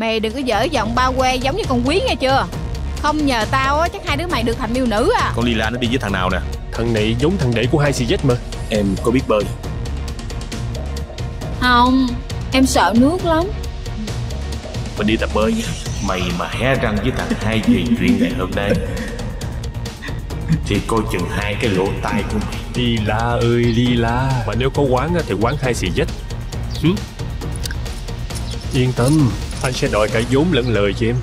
Mày đừng có dở giọng bao que giống như con quý nghe chưa? Không nhờ tao á chắc hai đứa mày được thành miêu nữ à. Con Lila nó đi với thằng nào nè? Thằng này giống thằng đệ của hai CZ mà. Em có biết bơi. Không Em sợ nước lắm. Mình đi tập bơi nha. Mày mà hé răng với thằng hai về chuyện ngày hôm nay. Thì coi chừng hai cái lỗ tai của mày. Lila ơi Lila. Mà nếu có quán á, thì quán hai CZ ừ? Yên tâm anh sẽ đòi cả vốn lẫn lời cho em.